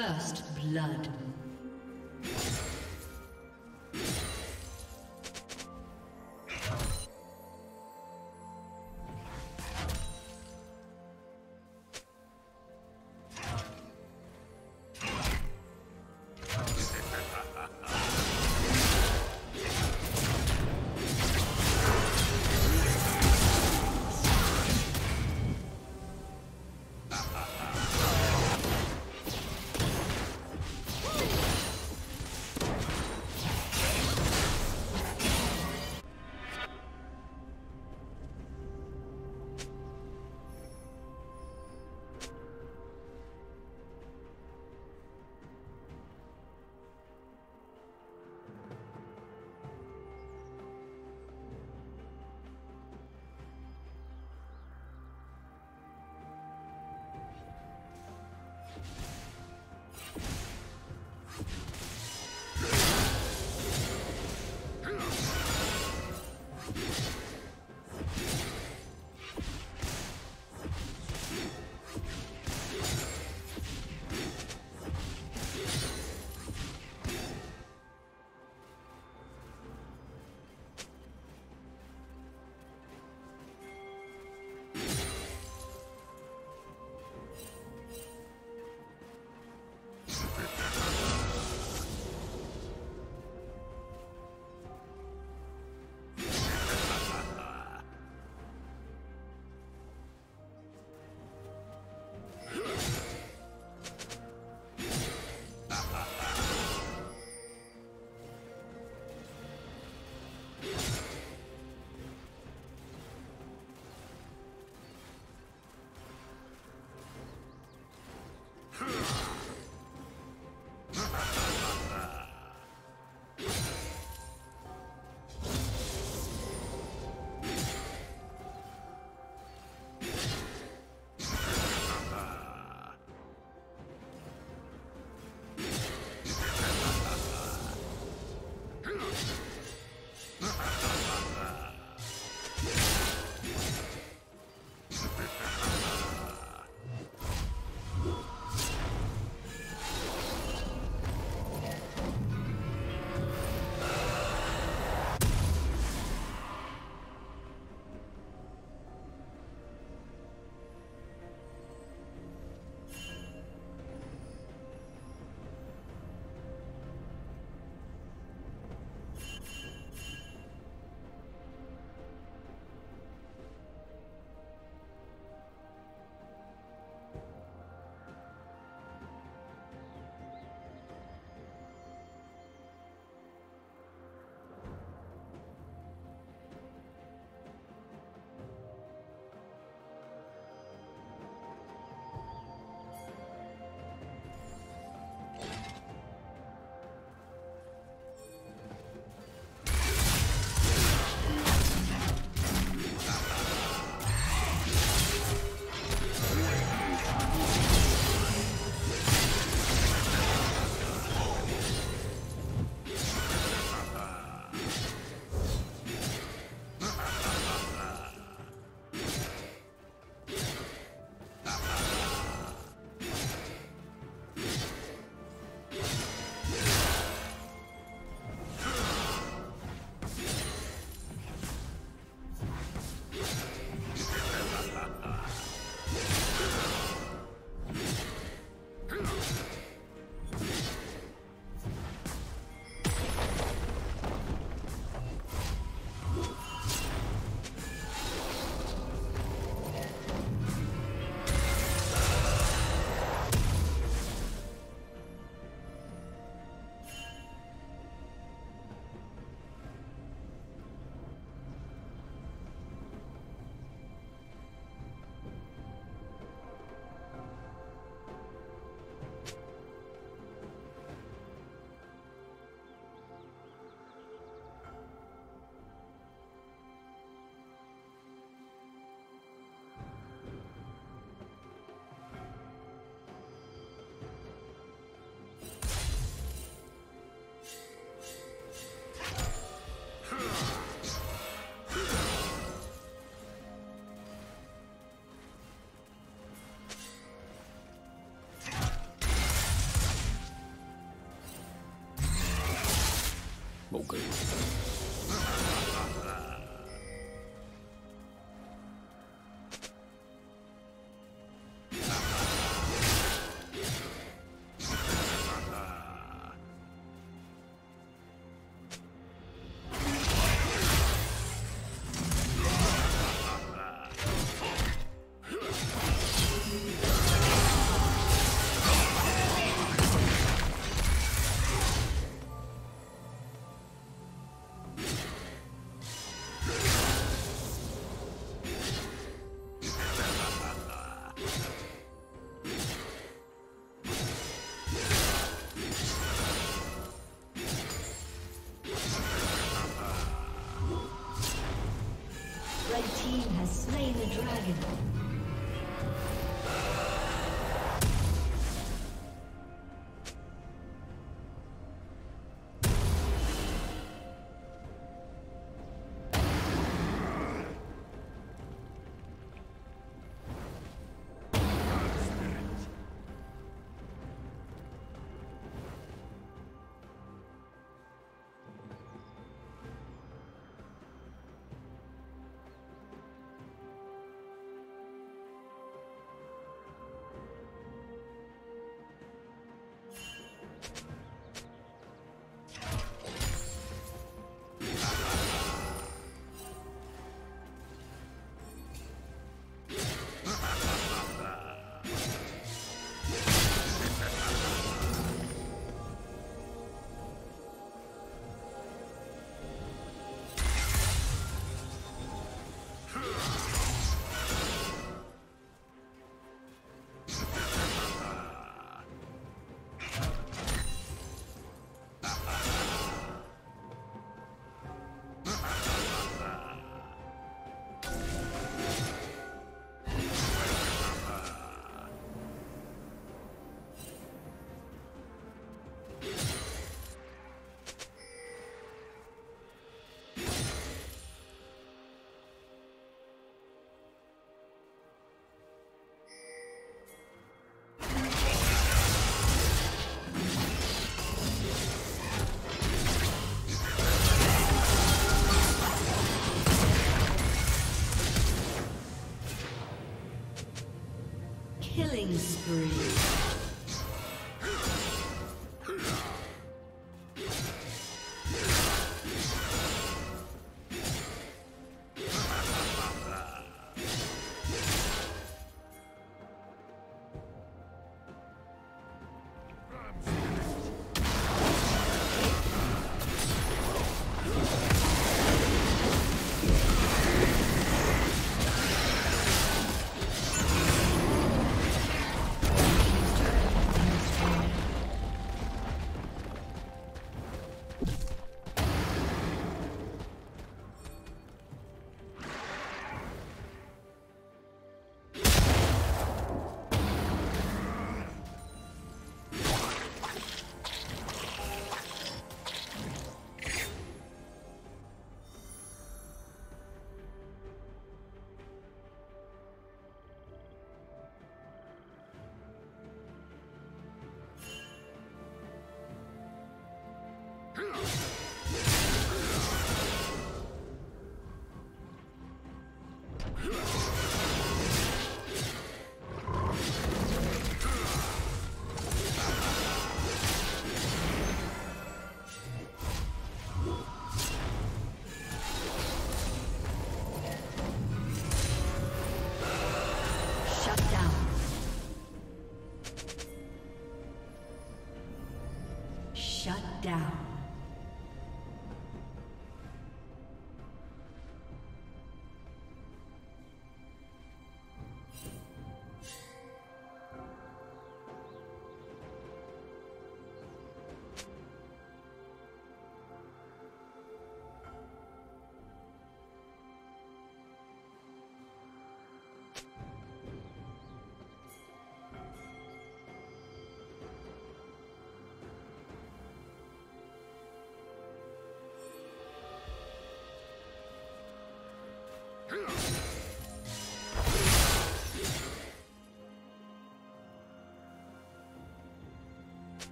First blood. Huh. Dragon.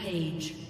Rampage.